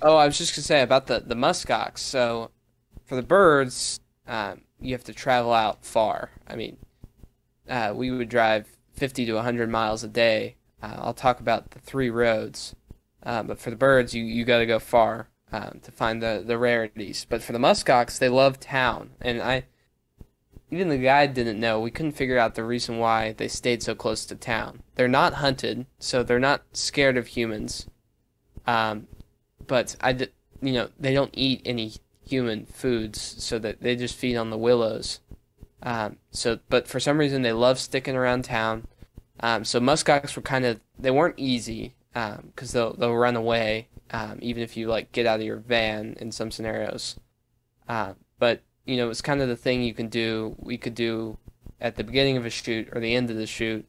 Oh, I was just gonna say about the the muskox. So for the birds, um, you have to travel out far. I mean, uh, we would drive 50 to 100 miles a day. Uh, I'll talk about the three roads, uh, but for the birds, you, you got to go far um, to find the, the rarities. But for the muskox, they love town, and I even the guide didn't know. We couldn't figure out the reason why they stayed so close to town. They're not hunted, so they're not scared of humans. Um, but I, you know, they don't eat any human foods, so that they just feed on the willows. Um, so, but for some reason, they love sticking around town. Um, so muskox were kind of they weren't easy because they'll they'll run away um, even if you like get out of your van in some scenarios. Uh, but you know, it's kind of the thing you can do. We could do at the beginning of a shoot or the end of the shoot